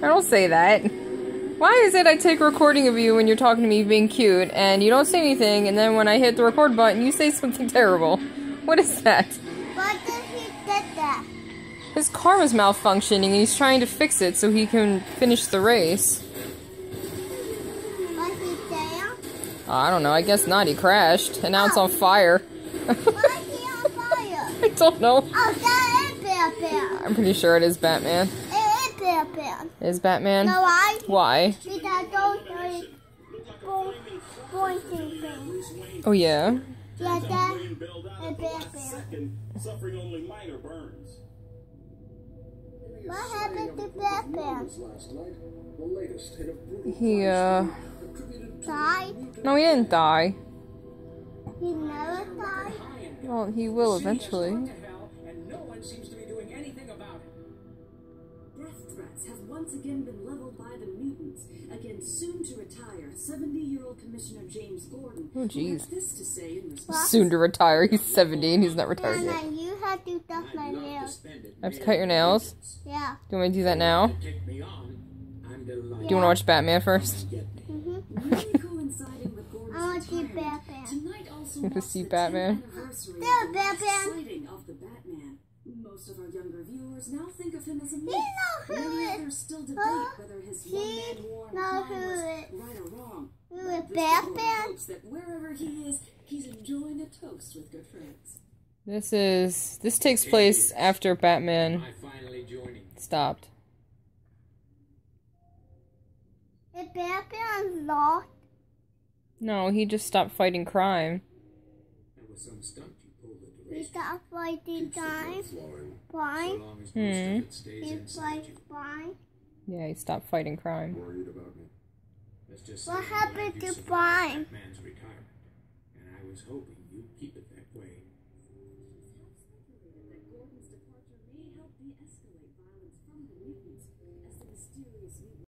I don't say that. Why is it I take a recording of you when you're talking to me being cute and you don't say anything and then when I hit the record button you say something terrible? What is that? Why did he did that? His car was malfunctioning and he's trying to fix it so he can finish the race. Was he there? Oh, I don't know, I guess not. He crashed and now it's oh. on fire. Why is he on fire? I don't know. Oh, that is Bear. I'm pretty sure it is Batman. It is Bear Bear. Is Batman? No, I. Why? Because those are bo- pointing things. Oh yeah. Yeah, that is Bear Bear. Suffering only minor burns. What happened to Batman? Bear? last night, the latest in a brutal He uh Died? no he didn't die. He never died? Well he will eventually. Death threats have once again been leveled by the mutants against soon to retire 70 year old Commissioner James Gordon. Oh, who jeez. this to say in response. Soon to retire. He's 70 and he's not retired yet. Nana, you have to duck my nails. I have to cut your nails. Yeah. Do you want me to do that now? Take me on. I'm delighted. Do you want to watch Batman first? Mm-hmm. Really coinciding with Gordon's I want to see Batman. Tonight also to marks see the Batman? 10th of Yeah, the Batman. sighting of the Batman. Most of our younger viewers now think of him as a myth. know who Many others still debate Huh? whether his He one-man war know crime who was it- right or wrong. Who But it this Batman? Gordon hopes that wherever he is, he's enjoying a toast with good friends. This is this takes place after Batman finally joining. stopped. Is Batman lost? No, he just stopped fighting crime. That was some stunt you pulled at the He race. stopped fighting time. flowing. So Fine. long as most Hmm. of it stays He's like you. fine. Yeah, he stopped fighting crime. Worried about me. Let's just What happened to survived Brian? Batman's retirement. And I was hoping you'd keep it that way.